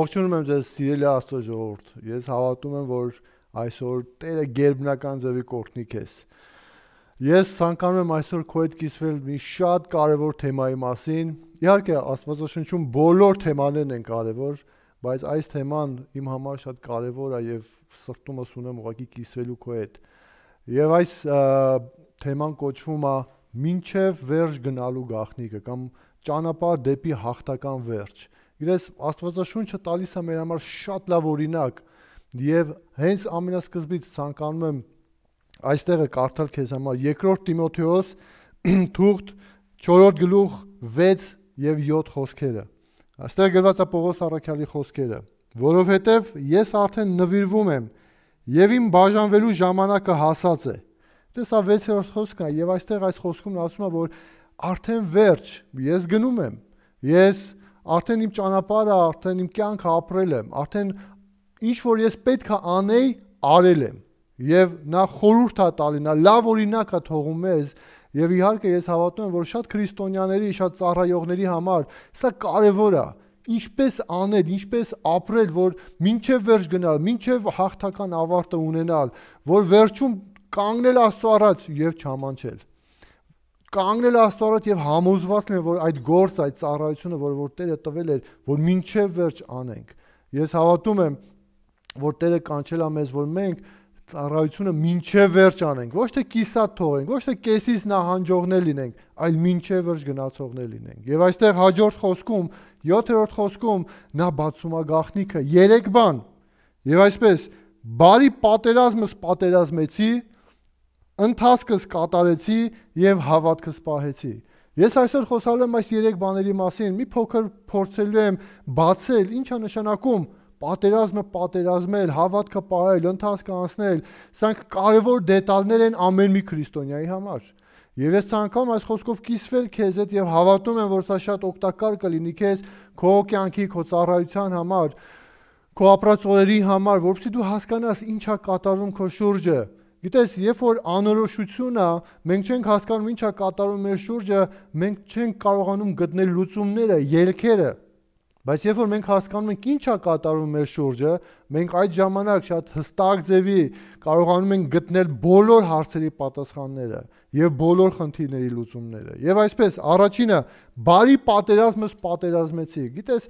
Ողջունում եմ ձեզ սիրելի Աստծո ժողովուրդ։ Ես հավատում եմ, որ այսօր Տերը ģերբնական ձևի կօրհնի քեզ։ Ես ցանկանում եմ այսօր քո հետ կիսվել մի շատ կարևոր թեմայի մասին։ Իհարկե, Աստվածաշնչում բոլոր թեմաներն են կարևոր, բայց այս թեման իմ համար շատ կարևոր է եւ սրտումս ունեմ ուղղակի կիսվելու քո հետ։ Եվ այս թեման կոչվում է «Մինչև վերջ գնալու գաղտնիքը» կամ ճանապարհ դեպի հաղթական վերջ։ Գիտես, Աստվածաշունչը տալիս է մեր համար շատ լավ օրինակ եւ հենց ամենասկզբից ցանկանում եմ այստեղը կարդալ քեզ համար. Երկրորդ Տիմոթեոս թուղթ 4-րդ գլուխ 6 եւ 7 խոսքերը։ Այստեղ գրված է Պողոս առաքյալի խոսքերը, որովհետեւ ես արդեն նվիրվում եմ եւ իմ բաժանվելու ժամանակը հասած է։ Տեսա 6-րդ խոսքն է եւ այստեղ այս խոսքում ասում է որ արդեն վերջ, ես գնում եմ։ Ես արդեն իմ ճանապարհը, արդեն իմ կյանքը ապրել եմ, արդեն ինչ որ ես պետք է անեի, արել եմ։ Եվ նա խորհուրդ է տալի, նա լավ օրինակ է թողում մեզ, եւ իհարկե ես հավատում եմ, որ շատ քրիստոնյաների, շատ ծառայողների համար սա կարեւոր է ինչպես անել, ինչպես ապրել, որ մինչև վերջ գնալ, մինչև հաղթական ավարտը ունենալ, որ վերջում կանգնել Աստծո առաջ եւ չամանչել կանգնել Աստծո առաջ եւ համոզված լինել, որ այդ գործ, այդ ծառայությունը, որ որ Տերը տվել էր, որ մինչև վերջ անենք։ Ես հավատում եմ, որ Տերը կանչել է մեզ, որ մենք ծառայությունը մինչև վերջ անենք, ոչ թե կիսատ թողենք, ոչ թե կեսից նահանջողներ լինենք, այլ մինչև վերջ գնացողներ լինենք։ Եվ այստեղ հաջորդ խոսքում, 7-րդ խոսքում նա բացում է գաղտնիքը. 3 բան։ Եվ այսպես բարի պատերազմս պատերազմեցի, ընթացքս կատարեցի եւ հավատքս պահեցի։ Ես այսօր խոսալու եմ այս երեք բաների մասին, մի փոքր փորձելու եմ բացել ինչա նշանակում պատերազմը պատերազմել, հավատքը պահել, ընթացքը անցնել, սրանք կարևոր դետալներ են ամեն մի քրիստոնյայի համար։ Եվ ես ցանկանում այս խոսքով կիսվել քեզ հետ եւ հավատում եմ, որ սա շատ օգտակար կլինի քեզ քո կյանքի, քո ծառայության համար, քո ապրած օրերի համար, որովհետեւ դու հասկանաս ինչա կատարվում քո շուրջը, Գիտես, երբ որ անորոշություն է, մենք չենք հասկանում ինչա կատարում մեր շուրջը, մենք չենք կարողանում գտնել լուծումները, ելքերը։ Բայց երբ որ մենք հասկանում ենք ինչա կատարում մեր շուրջը, մենք այդ ժամանակ շատ հստակ ձևի կարողանում ենք գտնել բոլոր հարցերի պատասխանները եւ բոլոր խնդիրների լուծումները։ Եվ այսպես, առաջինը բարի պատերազմս պատերազմեցի։ Գիտես,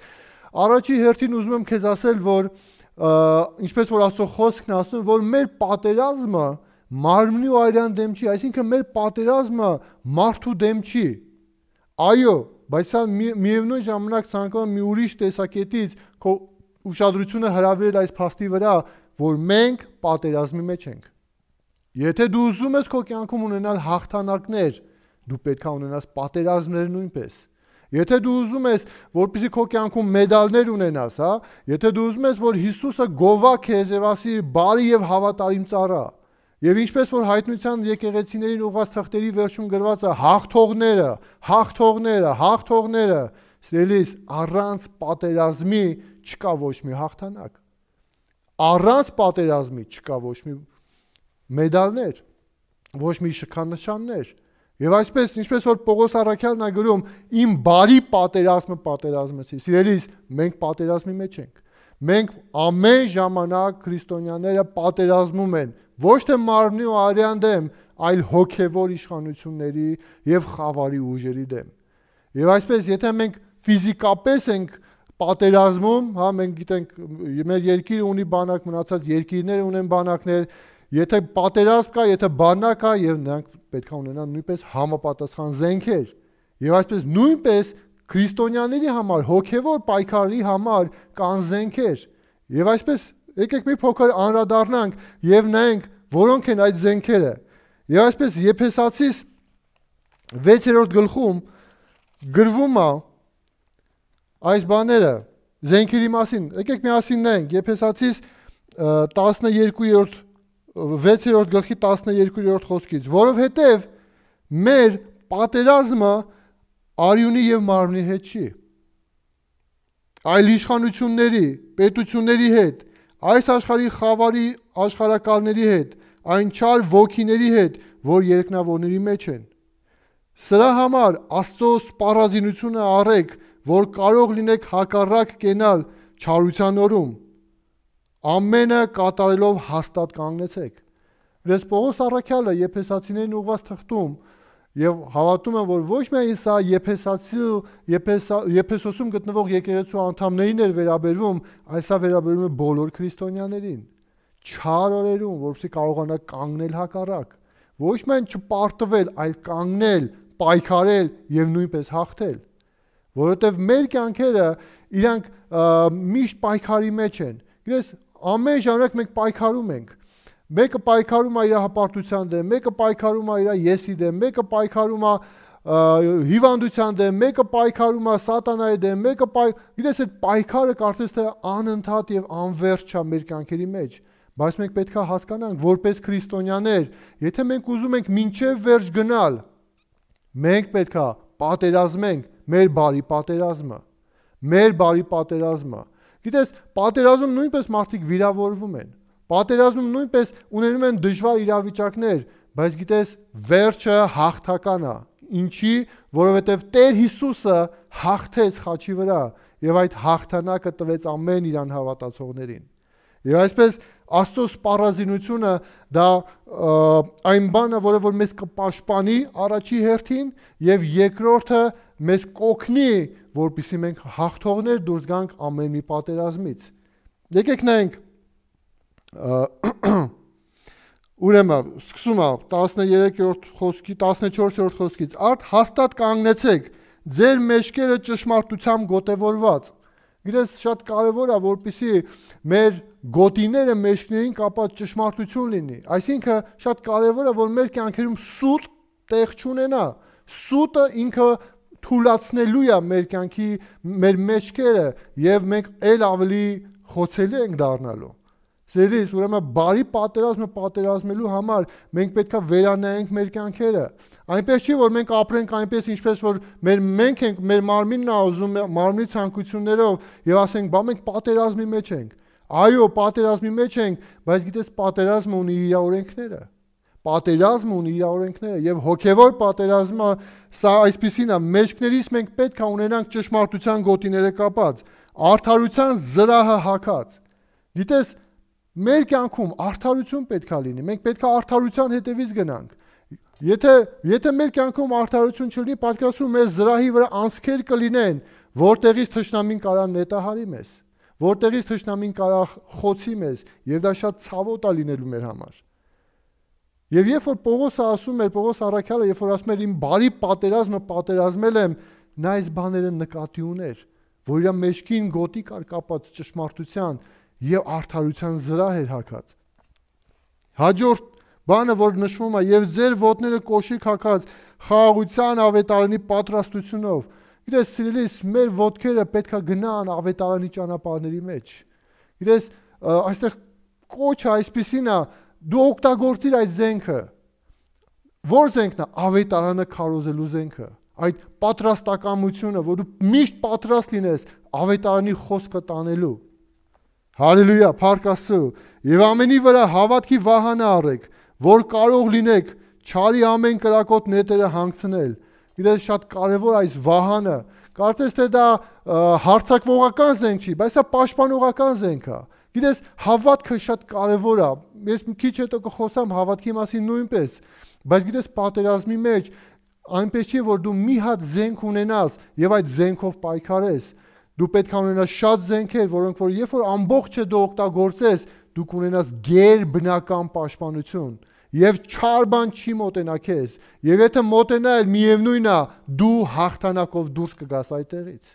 առաջի հերթին ուզում եմ քեզ ասել, որ ինչպես որ Աստծո խոսքն ասում, որ մեր պատերազմը մարմնի ու արյան դեմ չի, այսինքն մեր պատերազմը մարդու դեմ չի։ Այո, բայց սա միևնույն ժամանակ ցանկանում մի ուրիշ տեսակետից քո ուշադրությունը հրավիրել այս փաստի վրա, որ մենք պատերազմի մեջ ենք։ Եթե դու ուզում ես քո կյանքում ունենալ հաղթանակներ, դու պետք է ունենաս պատերազմներ նույնպես։ Եթե դու ուզում ես, որպեսզի քո կյանքում մեդալներ ունենաս, հա, եթե դու ուզում ես, որ Հիսուսը գովա քեզ եւ ասի բարի եւ հավատարիմ ծառա, Եվ ինչպես որ հայտնության եկեղեցիներին ուղված թղթերի վերջում գրված է հաղթողները, հաղթողները, հաղթողները, սիրելիս առանց պատերազմի չկա ոչ մի հաղթանակ։ Առանց պատերազմի չկա ոչ մի մեդալներ, ոչ մի շքանշաններ, Եվ այսպես, ինչպես որ Պողոս Արաքյալն է գրում, իմ բարի պատերազմը պատերազմեցի։ Սիրելիս, մենք պատերազմի մեջ ենք։ Մենք ամեն ժամանակ քրիստոնյաները պատերազմում են ոչ թե մարմնի ու արյան դեմ, այլ հոգևոր իշխանությունների եւ խավարի ուժերի դեմ։ Եվ այսպես, եթե մենք ֆիզիկապես ենք պատերազմում, հա, մենք գիտենք մեր երկիրը ունի բանակ, մնացած երկիրները ունեն բանակներ, Եթե պատերազմ կա, եթե բանակ կա եւ նրանք պետք է ունենան նույնպես համապատասխան զենքեր։ Եվ այսպես նույնպես քրիստոնյաների համար, հոգևոր պայքարի համար կան զենքեր։ Եվ այսպես եկեք մի փոքր անդրադառնանք եւ նայենք որոնք են այդ զենքերը։ Եվ այսպես Եփեսացիս 6-րդ գլխում գրվում է այս բաները զենքերի մասին։ Եկեք միասին նայենք Եփեսացիս 12-րդ 6-րդ գլխի 12-րդ խոսքից, որովհետև մեր պատերազմը արյունի եւ մարմնի հետ չի, այլ իշխանությունների, պետությունների հետ, այս աշխարհի խավարի աշխարհակալների հետ, այն չար ոգիների հետ, որ երկնավորների մեջ են։ Սրա համար Աստծո սպառազինությունը առեք, որ կարող լինեք հակառակ կենալ չարության օրում ամենը կատարելով հաստատ կանգնեցեք։ Դες Պողոս Արաքյալը Եփեսացիներին ուղված թղթում Եվ հավատում եմ, որ ոչ միայն սա Եփեսացի Եփեսա Եփեսոսում գտնվող եկեղեցու անդամներին էր վերաբերվում, այլ սա վերաբերում է բոլոր քրիստոնյաներին։ Չար օրերում, որովհետեւ կարողանա կանգնել հակառակ։ Ոչ միայն չպարտվել, այլ կանգնել, պայքարել եւ նույնպես հաղթել։ Որովհետեւ մեր կյանքերը իրանք միշտ պայքարի մեջ են։ Գիտես, ամեն ժամանակ մենք պայքարում ենք. Մեկը պայքարում է իր հապարտության դեմ, մեկը պայքարում է իր եսի դեմ, մեկը պայքարում է հիվանդության դեմ, մեկը պայքարում է սատանայի դեմ, մեկը պայ... գիտես այդ պայքարը կարծես թե անընդհատ եւ անverջ է մեր կյանքերի մեջ։ Բայց մենք պետք է հասկանանք, որպես քրիստոնյաներ, եթե մենք ուզում ենք մինչև վերջ գնալ, մենք պետք է պատերազմենք մեր բարի պատերազմը։ Մեր բարի պատերազմը։ Գիտես, պատերազմում նույնպես մարդիկ վիրավորվում են Պատերազմում նույնպես ունենում են դժվար իրավիճակներ, բայց գիտես, վերջը հաղթական է։ Ինչի, որովհետև Տեր Հիսուսը հաղթեց խաչի վրա եւ այդ հաղթանակը տվեց ամեն իրան հավատացողներին։ Եվ այսպես Աստծո սպառազինությունը դա այն բանը, որը որ մեզ կպաշտպանի առաջի հերթին եւ երկրորդը մեզ կօգնի, որpիսի մենք հաղթողներ դուրս գանք ամեն մի պատերազմից։ Եկեք նայենք Ուրեմն սկսում է 13-րդ խոսքի 14-րդ խոսքից. Արդ հաստատ կանգնեցեք ձեր մեջքերը ճշմարտությամբ գոտեվորված Գիտես շատ կարևոր է որպեսի մեր գոտիները մեջքներին կապած ճշմարտություն լինի այսինքն շատ կարևոր է որ մեր կյանքերում սուտ տեղ չունենա սուտը ինքը թուլացնելու է մեր կյանքի մեր մեջքերը եւ մենք ել ավելի խոցելի ենք դառնալու Սիրելիս, ուրեմն բարի պատերազմը պատերազմելու համար մենք պետքա վերանայենք մեր կյանքերը։ Այնպես չի, որ մենք ապրենք այնպես, ինչպես որ մեր մենք ենք, մեր մարմինն է ուզում մարմնի ցանկություններով եւ ասենք, բա մենք պատերազմի մեջ ենք։ Այո, պատերազմի մեջ ենք, բայց գիտես պատերազմը ունի իր օրենքները։ Պատերազմը ունի իր օրենքները եւ հոգեվոր պատերազմը սա այսպեսին է, մեջքներից մենք պետք է ունենանք ճշմարտության գոտիները կապած, արդարության զրահը հակած։ Գիտես, Մեր կյանքում արդարություն պետքա լինի։ Մենք պետքա արդարության հետևից գնանք։ Եթե եթե մեր կյանքում արդարություն չլինի, պատկերացրու մեզ զրահի վրա անցքեր կլինեն, որտեղից թշնամին կարա նետահարի մեզ, որտեղից թշնամին կարա խոցի մեզ, եւ դա շատ ցավոտ է լինելու մեր համար։ Եւ երբ որ Պողոսը ասում էր, Պողոս Արաքյալը, երբ որ ասում էր իմ բարի պատերազմը պատերազմել եմ, նա այս բաները նկատի ուներ, որ իր մեջքին գոտի կար կապած ճշմարտության եւ արդարության զրահ էր հակած։ Հաջորդ բանը, որ նշվում է, եւ ձեր ոտները կոշիկ հակած խաղաղության ավետարանի պատրաստությունով։ Գիտես, սիրելիս, մեր ոտքերը պետքա գնան ավետարանի ճանապարհների մեջ։ Գիտես, այստեղ կոչը այսպեսին է, դու օգտագործիր այդ զենքը։ Որ զենքն է, ավետարանը քարոզելու զենքը այդ պատրաստակամությունը, որ դու միշտ պատրաստ լինես ավետարանի խոսքը տանելու։ Հալելույա, փառք Աստծո։ Եվ ամենի վրա հավատքի վահանը առեք, որ կարող լինեք չարի ամեն կրակոտ նետերը հանգցնել։ Գիտես շատ կարևոր այս վահանը։ Կարծես թե դա հարցակվողական զենք չի, բայց սա պաշտպանողական զենք է։ Գիտես, հավատքը շատ կարևոր է։ Ես մի քիչ հետո կխոսամ հավատքի մասին նույնպես, բայց գիտես պատերազմի մեջ այնպես չի որ դու մի հատ զենք ունենաս եւ այդ զենքով պայքարես Դու պետք է ունենաս շատ զենքեր, որոնք որ երբ որ ամբողջը դու օգտագործես, դու կունենաս ģեր բնական պաշտպանություն եւ չար բան չի մոտենա քեզ եւ եթե մոտենա էլ միևնույնն է դու հաղթանակով դուրս կգաս այդտեղից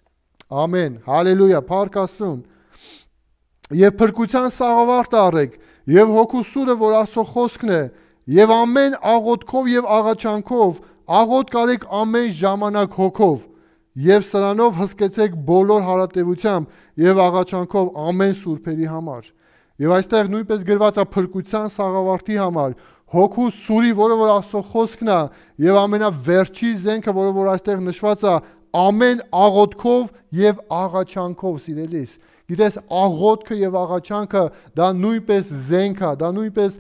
ամեն հալելույա փառք Աստծուն եւ փրկության սաղավարտ առեք եւ հոգու սուրը որ Աստծո խոսքն է եւ ամեն աղոթքով եւ աղաչանքով աղոթ կարեք ամեն ժամանակ հոգով եւ սրանով հսկեցեք բոլոր հարատեվությամբ եւ աղաչանքով ամեն սուրբերի համար։ Եվ այստեղ նույնպես գրված է փրկության սաղավարտի համար, հոգու սուրի, որը որ Աստծո խոսքն է, եւ ամենավերջի զենքը, որը որ այստեղ նշված է, ամեն աղոթքով եւ աղաչանքով, սիրելիս։ Գիտես, աղոթքը եւ աղաչանքը դա նույնպես զենք է, դա նույնպես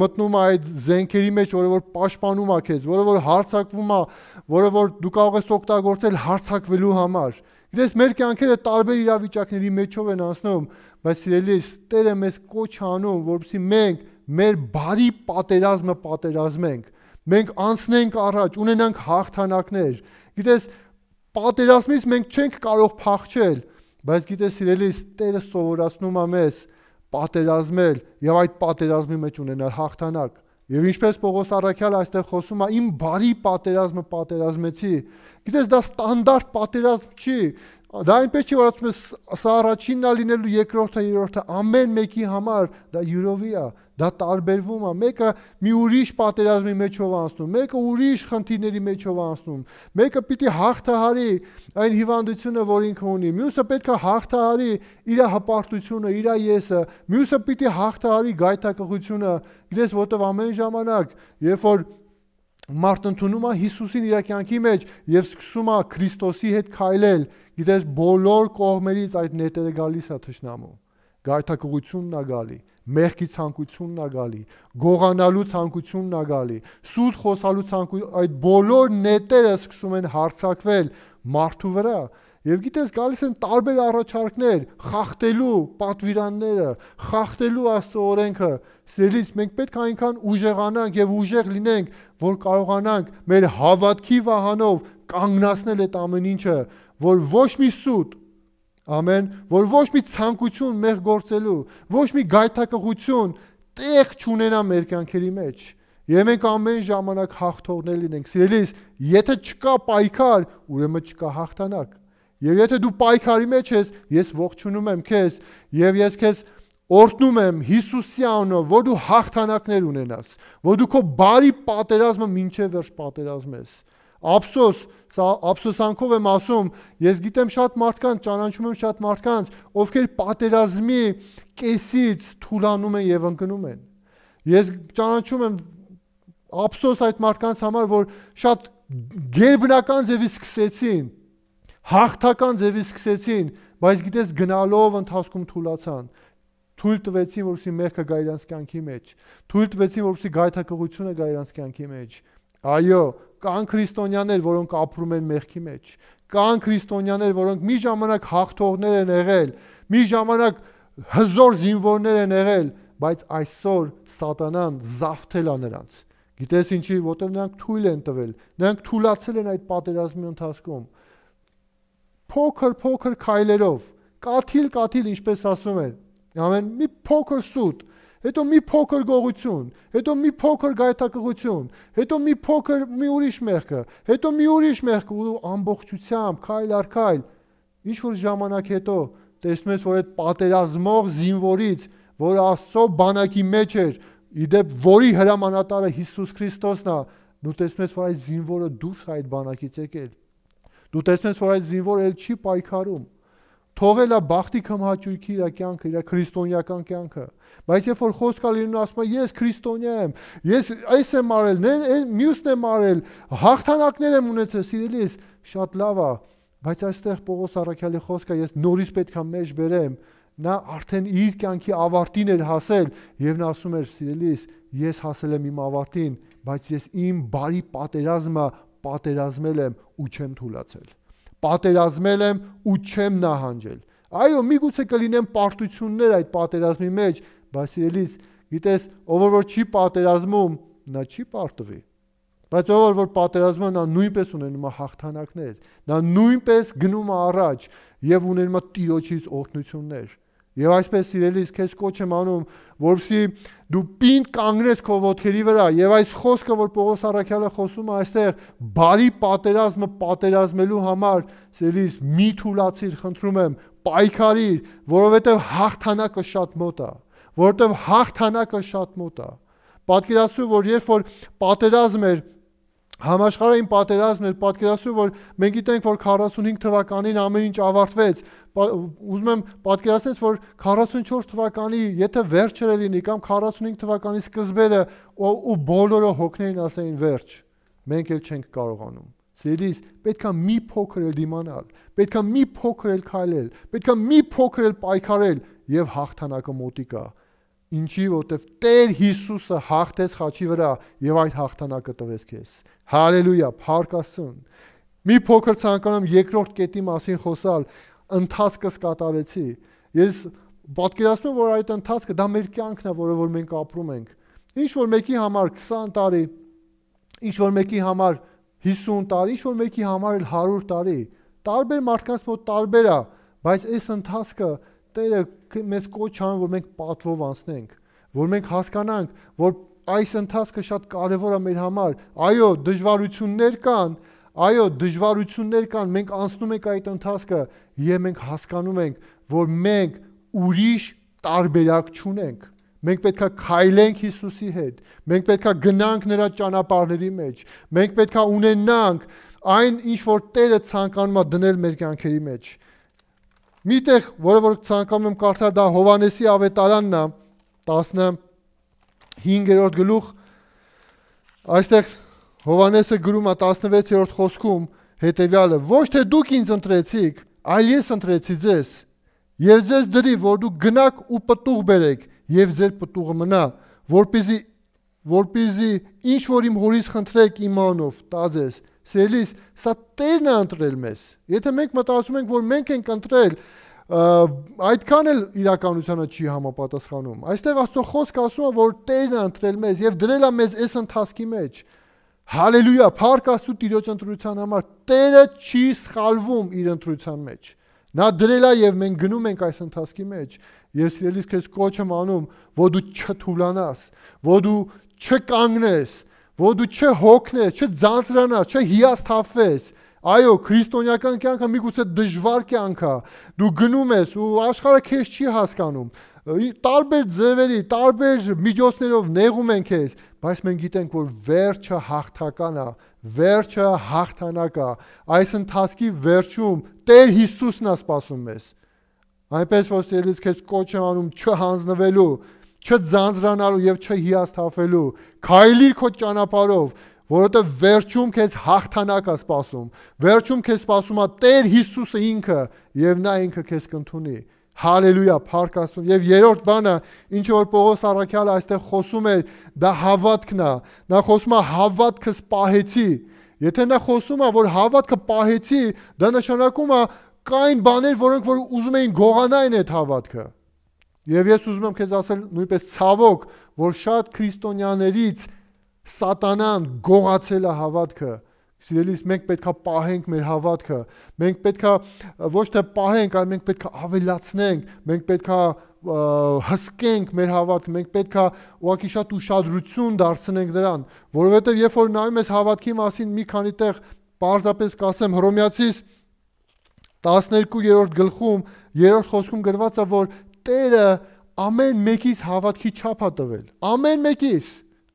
մտնում է այդ զենքերի մեջ, որը որ պաշտպանում է քեզ, որը որ հարցակվում է, որը որ դու կարող ես օգտագործել հարցակվելու համար։ Գիտես, մեր կյանքերը տարբեր իրավիճակների մեջով են անցնում, բայց սիրելիս, Տերը մեզ կոչ անում, որպեսզի մենք մեր բարի պատերազմը պատերազմենք։ Մենք անցնենք առաջ, ունենանք հաղթանակներ։ Գիտես, պատերազմից մենք չենք կարող փախչել, բայց գիտես, սիրելիս, Տերը սովորացնում է մեզ պատերազմել եւ այդ պատերազմի մեջ ունենալ հաղթանակ։ Եվ ինչպես Պողոս Արաքյալը այստեղ խոսում է, իմ բարի պատերազմը պատերազմեցի։ Գիտես, դա ստանդարտ պատերազմ չի, Դա այնպես չի որ ասում ես սա առաջինն է լինելու երկրորդը, երրորդը, ամեն մեկի համար դա յուրովի է, դա տարբերվում է։ Մեկը մի ուրիշ պատերազմի մեջով անցնում, մեկը ուրիշ խնդիրների մեջով անցնում։ Մեկը պիտի հաղթահարի այն հիվանդությունը, որ ինքը ունի։ Մյուսը պետք է հաղթահարի իր հպարտությունը, իր եսը։ Մյուսը պիտի հաղթահարի գայթակղությունը։ Գիտես, որտեվ ամեն ժամանակ, երբ որ մարդ ընդունում է Հիսուսին իր կյանքի մեջ եւ սկսում է Քրիստոսի հետ քայլել, գիտես բոլոր կողմերից այդ նետերը գալիս է թշնամու։ Գայթակղությունն է գալի, մեղքի ցանկությունն է գալի, գողանալու ցանկությունն է գալի, սուտ խոսալու ցանկություն, այդ բոլոր նետերը սկսում են հարցակվել մարդու վրա Եվ գիտես, գալիս են տարբեր առաջարկներ, խախտելու պատվիրանները, խախտելու Աստծո օրենքը։ Սիրելիս, մենք պետք է այնքան ուժեղանանք եւ ուժեղ լինենք, որ կարողանանք մեր հավատքի վահանով կանգնացնել այդ ամեն ինչը, որ ոչ մի սուտ, ամեն, որ ոչ մի ցանկություն մեղ գործելու, ոչ մի գայթակղություն տեղ չունենա մեր կյանքերի մեջ։ Եվ մենք ամեն ժամանակ հաղթողներ լինենք։ Սիրելիս, եթե չկա պայքար, ուրեմն չկա հաղթանակ։ Եվ եթե դու պայքարի մեջ ես, ես ողջունում եմ քեզ եւ ես քեզ օրհնում եմ Հիսուսի անունով, որ դու հաղթանակներ ունենաս, որ դու քո բարի պատերազմը մինչև վերջ պատերազմես։ Ափսոս, սա ափսոսանքով եմ ասում, ես գիտեմ շատ մարդկանց, ճանաչում եմ շատ մարդկանց, ովքեր պատերազմի կեսից թուլանում են եւ ընկնում են։ Ես ճանաչում եմ ափսոս այդ մարդկանց համար, որ շատ գերբնական ձևի սկսեցին հաղթական ձևի սկսեցին, բայց գիտես գնալով ընթացքում թուլացան թույլ տվեցին որպեսի մեղքը գա իրանց կյանքի մեջ թույլ տվեցին որպեսի գայթակղությունը գա իրանց կյանքի մեջ այո կան քրիստոնյաներ որոնք ապրում են մեղքի մեջ կան քրիստոնյաներ որոնք մի ժամանակ հաղթողներ են եղել մի ժամանակ հզոր զինվորներ են եղել բայց այսօր սատանան զավթել է նրանց գիտես ինչի որտեղ նրանք թույլ են տվել նրանք թուլացել են այդ պատերազմի ընթացքում փոքր-փոքր քայլերով, կաթիլ-կաթիլ, ինչպես ասում են, ամեն մի փոքր սուտ, հետո մի փոքր գողություն, հետո մի փոքր գայթակղություն, հետո մի փոքր մի ուրիշ մեղքը, հետո մի ուրիշ մեղքը ու ամբողջությամբ քայլ առ քայլ ինչ որ ժամանակ հետո տեսնում ես որ այդ պատերազմող զինվորից, որ Աստծո բանակի մեջ էր, իդեպ որի հրամանատարը Հիսուս Քրիստոսն է, դու տեսնում ես որ այդ զինվորը դուրս այդ բանակից եկել Դու տեսնում ես, որ այդ զինվորը էլ չի պայքարում։ Թողել է բախտի կմհաճույքի իր կյանքը, իր քրիստոնեական կյանքը։ Բայց երբ որ խոսքը լինում ասում է ես քրիստոնյա եմ, ես այս եմ արել, մյուսն եմ արել, հաղթանակներ եմ ունեցել, սիրելիս, շատ լավ է, բայց այստեղ Պողոս Արաքյալի խոսքը ես նորից պետք է մեջ բերեմ, նա արդեն իր կյանքի ավարտին էր հասել եւ նա ասում էր սիրելիս ես հասել եմ իմ ավարտին բայց ես իմ բարի պատերազմը պատերազմել եմ ու չեմ թուլացել։ Պատերազմել եմ ու չեմ նահանջել։ Այո, միգուցե կլինեն պարտություններ այդ պատերազմի մեջ, բայց ելից, գիտես, ով որ չի պատերազմում, նա չի պարտվի։ Բայց ով որ պատերազմում նա նույնպես ունենում է հաղթանակներ։ Նա նույնպես գնում է առաջ եւ ունենում է Տիրոջից օրհնություններ։ Եվ այսպես սիրելիս քեզ կոչ եմ անում, որպեսի դու պինդ կանգնես քո ոտքերի վրա եւ այս խոսքը, որ Պողոս Արաքյալը խոսում է այստեղ, բարի պատերազմը պատերազմելու համար, սիրելիս մի թուլացիր, խնդրում եմ, պայքարիր, որովհետեւ հաղթանակը շատ մոտ է, որովհետեւ հաղթանակը շատ մոտ է։ Պատկերացրու, որ երբ որ պատերազմ էր, համաշխարհային պատերազմն էր, պատկերացրու, որ մենք գիտենք, որ 45 թվականին ամեն ինչ ավարտվեց, ուզում եմ պատկերացնես, որ 44 թվականի, եթե վերջը լինի կամ 45 թվականի սկզբերը ու բոլորը հոգներին ասային վերջ, մենք էլ չենք կարողանում։ Սիրելիս, պետքա մի փոքր էլ դիմանալ, պետքա մի փոքր էլ քայլել, պետքա մի փոքր էլ պայքարել եւ հաղթանակը մոտիկա։ Ինչի որտեվ Տեր Հիսուսը հաղթեց խաչի վրա եւ այդ հաղթանակը տվեց քեզ։ Հալելույա, փառք Աստծուն։ Մի փոքր ցանկանում երկրորդ կետի մասին խոսալ, ընթացքս կատարեցի։ Ես պատկերացնում եմ, որ այդ ընթացքը դա մեր կյանքն է, որը որ մենք ապրում ենք։ Ինչ որ մեկի համար 20 տարի, ինչ որ մեկի համար 50 տարի, ինչ որ մեկի համար էլ 100 տարի, տարբեր մարդկանց մոտ տարբեր է, բայց այս ընթացքը Տերը մեզ կոչ անում, որ մենք պատվով անցնենք, որ մենք հասկանանք, որ այս ընթացքը շատ կարևոր է մեր համար։ Այո, դժվարություններ կան, այո, դժվարություններ կան, մենք անցնում ենք այդ ընթացքը եւ մենք հասկանում ենք, որ մենք ուրիշ տարբերակ չունենք։ Մենք պետքա քայլենք Հիսուսի հետ։ Մենք պետքա գնանք նրա ճանապարհների մեջ։ Մենք պետքա ունենանք այն ինչ որ Տերը ցանկանում է դնել մեր կյանքերի մեջ։ Միտեղ, որը որ ցանկանում եմ կարդալ դա Հովանեսի ավետարանն է 15-րդ գլուխ այստեղ Հովանեսը գրում է 16-րդ խոսքում հետեւյալը. Ոչ թե դուք ինձ ընտրեցիք, այլ ես ընտրեցի ձեզ եւ ձեզ դրի, որ դուք գնաք ու պտուղ բերեք եւ ձեր պտուղը մնա, որպեսզի որպեսզի ինչ որ իմ հորից խնդրեք իմ անով, տա ձեզ։ Սիրելիս, սա Տերն է ընտրել մեզ։ Եթե մենք մտածում ենք, որ մենք ենք ընտրել, այդքան էլ իրականությանը չի համապատասխանում։ Այստեղ Աստծո խոսքը ասում է, որ Տերն է ընտրել մեզ եւ դրել է մեզ այս ընթացքի մեջ։ Հալելույա, փառք Աստծո Տիրոջ ընտրության համար։ Տերը չի սխալվում իր ընտրության մեջ։ Նա դրել է եւ մենք գնում ենք այս ընթացքի մեջ։ Ես իրելիս քեզ կոչ եմ անում, որ դու չթուլանաս, որ դու չկանգնես, որ դու չհոգնես, չձանձրանաս, չհիասթափվես։ Այո, քրիստոնեական կյանքը միգուցե դժվար կյանք է։ Դու գնում ես ու աշխարհը քեզ չի հասկանում տարբեր ձևերի, տարբեր միջոցներով նեղում են քեզ, բայց մենք գիտենք, որ վերջը հաղթական է, վերջը հաղթանակ է։ Այս ընթացքի վերջում Տեր Հիսուսն է սպասում մեզ։ Այնպես որ սիրելիս քեզ կոչ եմ անում չհանձնվելու, չձանձրանալու եւ չհիասթափելու։ Քայլիր քո ճանապարհով, որովհետեւ վերջում քեզ հաղթանակ է սպասում։ Վերջում քեզ սպասում է Տեր Հիսուսը ինքը եւ նա ինքը քեզ կընդունի։ Հալելույա, փառք Աստծուն։ Եվ երրորդ բանը, ինչ որ Պողոս Առաքյալը այստեղ խոսում էր, դա հավատքն է։ Նա խոսում է հավատքս պահեցի։ Եթե նա խոսում է, որ հավատքը պահեցի, դա նշանակում է կային բաներ, որոնք որ ուզում էին գողանային այդ հավատքը։ Եվ ես ուզում եմ քեզ ասել նույնպես ցավոք, որ շատ քրիստոնյաներից սատանան գողացել է հավատքը Սիրելիս, մենք պետքա պահենք մեր հավատքը։ Մենք պետքա ոչ թե պահենք, այլ մենք պետքա ավելացնենք, մենք պետքա հսկենք մեր հավատքը, մենք պետքա ուղղակի շատ ուշադրություն դարձնենք դրան, որովհետև երբ որ նայում ես հավատքի մասին մի քանի տեղ պարզապես կասեմ Հռոմեացիս 12-րդ գլխում, 3-րդ խոսքում գրված է, որ Տերը ամեն մեկից հավատքի չափ է տվել։ Ամեն մեկից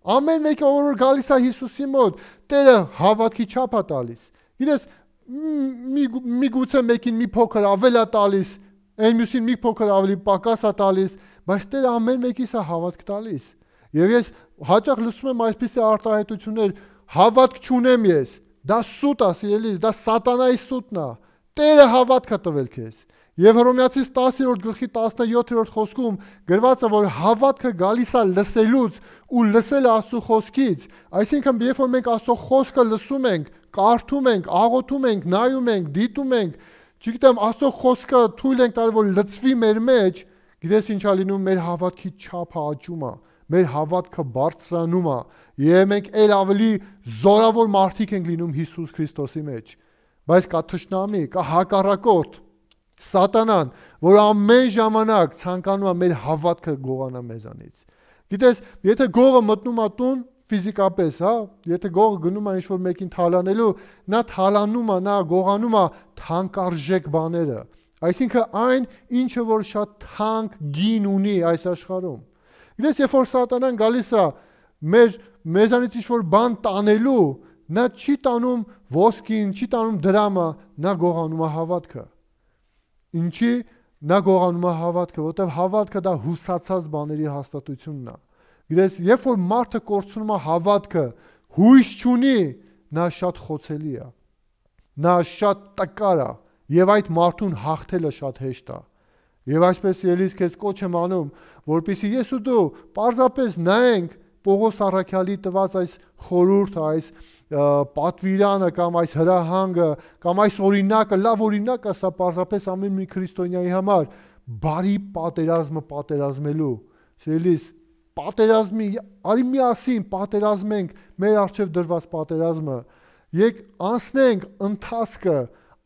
Ամեն մեկը որ գալիս է Հիսուսի մոտ, Տերը հավատքի չափ է տալիս։ Գիտես, մի մի գուցե մեկին մի փոքր ավել է տալիս, այն մյուսին մի փոքր ավելի պակաս է տալիս, բայց Տերը ամեն մեկիս է հավատք տալիս։ Եվ ես հաճախ լսում եմ այսպիսի արտահայտություններ, հավատք չունեմ ես։ Դա սուտ է, սիրելիս, դա սատանայի սուտն է։ Տերը հավատք է տվել քեզ։ Եվ Հռոմեացիս 10-րդ գլխի 17-րդ խոսքում գրված է, որ հավատքը գալիս է լսելուց ու լսելը Աստծո խոսքից։ Այսինքն, երբ որ մենք Աստծո խոսքը լսում ենք, կարդում ենք, աղոթում ենք, նայում ենք, դիտում ենք, չգիտեմ, Աստծո խոսքը թույլ ենք տալ, որ լծվի մեր մեջ, գիտես ինչա լինում, մեր հավատքի չափը աճում է մեր հավատքը բարձրանում է եւ մենք ել ավելի զորավոր մարդիկ ենք լինում Հիսուս Քրիստոսի մեջ բայց կա թշնամի կա հակառակորդ Սատանան, որ ամեն ժամանակ ցանկանում է մեր հավատքը գողանա մեզանից։ Գիտես, եթե գողը մտնում է տուն ֆիզիկապես, հա, եթե գողը գնում է ինչ-որ մեկին թալանելու, նա թալանում է, նա գողանում է թանկարժեք բաները։ Այսինքն այն, ինչը որ շատ թանկ գին ունի այս աշխարհում։ Գիտես, երբ որ սատանան գալիս է մեր մեզանից ինչ-որ բան տանելու, նա չի տանում ոսկին, չի տանում դրամը, նա գողանում է հավատքը։ Ինչի նա գողանում է հավատքը, որտեղ հավատքը դա հուսացած բաների հաստատությունն է։ Գիտես, երբ որ մարդը կորցնում է հավատքը, հույս չունի, նա շատ խոցելի է։ Նա շատ տկար է եւ այդ մարդուն հաղթելը շատ հեշտ է։ Եվ այսպես ելիս քեզ կոչ եմ անում, որpիսի ես ու դու պարզապես նայենք Պողոս Առաքյալի տված այս խորուրդը, այս պատվիրանը կամ այս հրահանգը կամ այս օրինակը, լավ օրինակ է սա պարզապես ամեն մի քրիստոնյայի համար, բարի պատերազմը պատերազմելու։ Սիրելիս, պատերազմի, արի միասին պատերազմենք մեր արժև դրված պատերազմը։ Եկ անցնենք ընթացքը,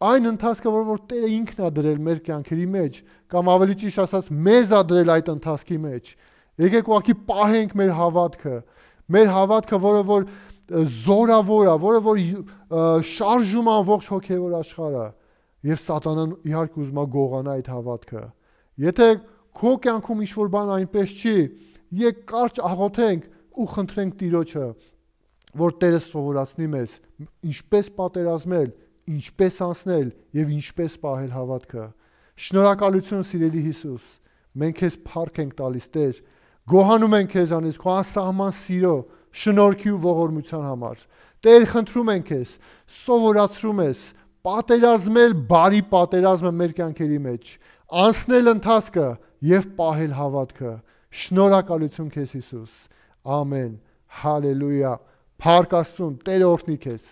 այն ընթացքը, որ որ Տերը ինքն է դրել մեր կյանքերի մեջ, կամ ավելի ճիշտ ասած, մեզ է դրել այդ ընթացքի մեջ։ Եկեք ուղղակի պահենք մեր հավատքը, մեր հավատքը, որը որ զորավոր է, որը որ շարժում ամբողջ հոգևոր աշխարհը, եւ սատանան իհարկե ուզում է գողանա այդ հավատքը։ Եթե քո կյանքում ինչ որ բան այնպես չի, եկ կարճ աղոթենք ու խնդրենք Տիրոջը, որ Տերը սովորացնի մեզ ինչպես պատերազմել, ինչպես անցնել եւ ինչպես պահել հավատքը։ Շնորհակալություն սիրելի Հիսուս։ Մենք քեզ փառք ենք տալիս Տեր։ Գոհանում ենք քեզանից քո անսահման սիրո, շնորհքի ու ողորմության համար։ Տեր, խնդրում ենք քեզ, սովորացրում ես պատերազմել բարի պատերազմը մեր կյանքերի մեջ, անցնել ընթացքը եւ պահել հավատքը։ Շնորհակալություն քեզ Հիսուս։ Ամեն։ Հալելույա։ Փառք Աստծուն, Տերը օրհնի քեզ։